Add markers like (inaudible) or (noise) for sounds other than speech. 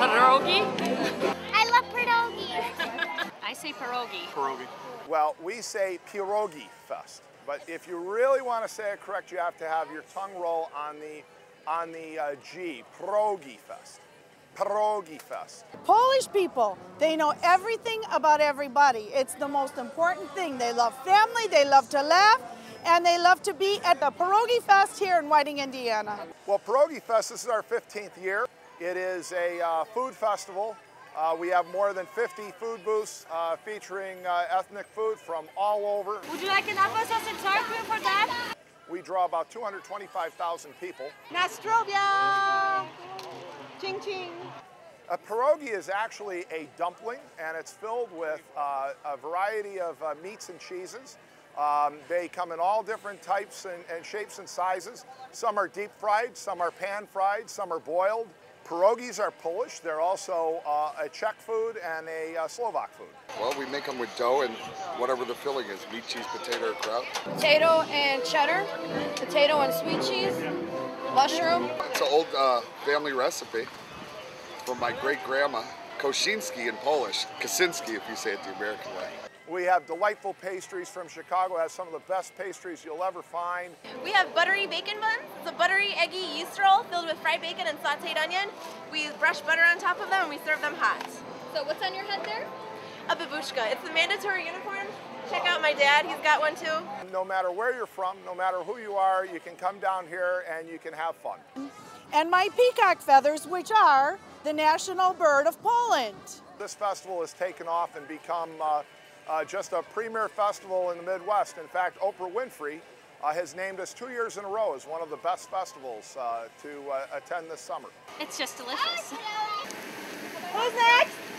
Pierogi? I love pierogi. (laughs) I say pierogi. Pierogi. Well, we say Pierogi Fest, but if you really want to say it correct, you have to have your tongue roll on the on the uh, G. Pierogi Fest. Pierogi Fest. Polish people, they know everything about everybody. It's the most important thing. They love family, they love to laugh, and they love to be at the Pierogi Fest here in Whiting, Indiana. Well, Pierogi Fest, this is our 15th year. It is a uh, food festival. Uh, we have more than 50 food booths uh, featuring uh, ethnic food from all over. Would you like an applesauce and sour for that? We draw about 225,000 people. Nastrovia! Ching ching! A pierogi is actually a dumpling, and it's filled with uh, a variety of uh, meats and cheeses. Um, they come in all different types and, and, shapes and sizes. Some are deep fried, some are pan fried, some are boiled. Pierogis are Polish. They're also uh, a Czech food and a uh, Slovak food. Well, we make them with dough and whatever the filling is, meat, cheese, potato, or kraut. Potato and cheddar, potato and sweet cheese, mushroom. It's an old uh, family recipe from my great-grandma, Koshinski in Polish, Kaczynski if you say it the American way. We have delightful pastries from Chicago. It has some of the best pastries you'll ever find. We have buttery bacon buns. It's a buttery, eggy yeast roll filled with fried bacon and sauteed onion. We brush butter on top of them and we serve them hot. So what's on your head there? A babushka. It's the mandatory uniform. Check out my dad, he's got one too. No matter where you're from, no matter who you are, you can come down here and you can have fun. And my peacock feathers, which are the national bird of Poland. This festival has taken off and become uh, uh, just a premier festival in the Midwest. In fact, Oprah Winfrey uh, has named us two years in a row as one of the best festivals uh, to uh, attend this summer. It's just delicious. Who's next?